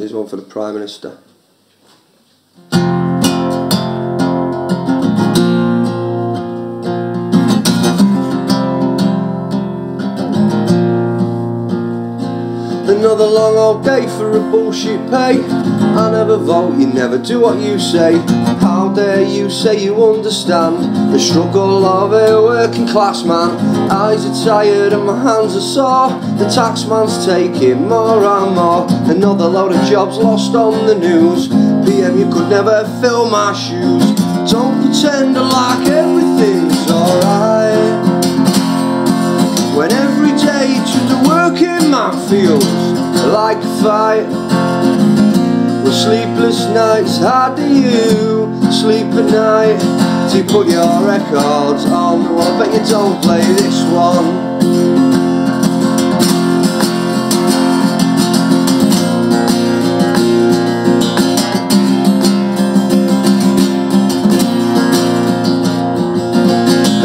Here's one for the Prime Minister. Another long old day for a bullshit pay. I never vote, you never do what you say. How dare you say you understand The struggle of a working class man? Eyes are tired and my hands are sore. The tax man's taking more and more. Another load of jobs lost on the news. PM you could never fill my shoes. Don't pretend like everything's alright. When every day to the man feels like a fight With sleepless nights, how do you sleep at night? Do you put your records on? I bet you don't play this one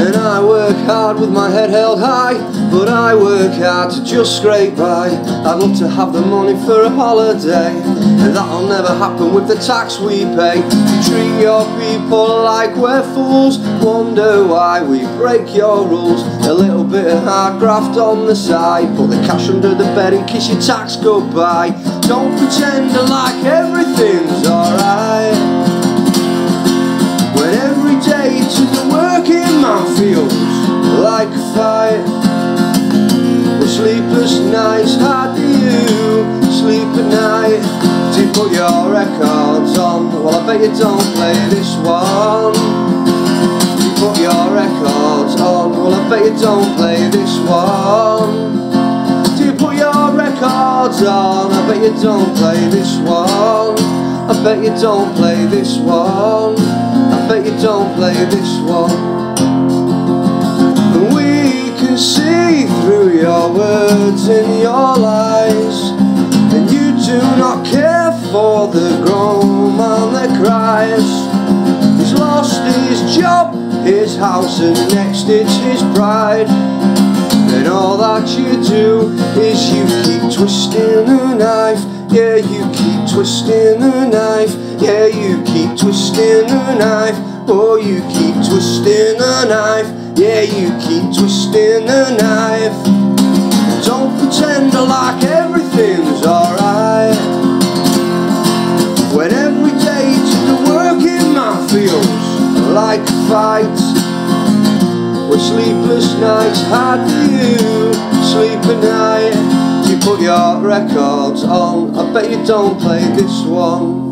And I work hard with my head held high but I work hard to just scrape by. I'd love to have the money for a holiday. And that'll never happen with the tax we pay. You treat your people like we're fools. Wonder why we break your rules. A little bit of hard graft on the side. Put the cash under the bed and kiss your tax goodbye Don't pretend like everything's alright. When every day to the working man feels like a fight sleepless nights, how do you sleep at night? Do you put your records on? Well, I bet you don't play this one. Do you put your records on? Well, I bet you don't play this one. Do you put your records on? I bet you don't play this one. I bet you don't play this one. I bet you don't play this one. And your lies And you do not care for the grown man that cries He's lost his job, his house and next it's his pride. And all that you do is you keep twisting the knife. Yeah, you keep twisting the knife. Yeah, you keep twisting the knife. Oh, you keep twisting the knife. Yeah, you keep twisting the knife With sleepless nights, do you sleep at night? You put your records on? I bet you don't play this one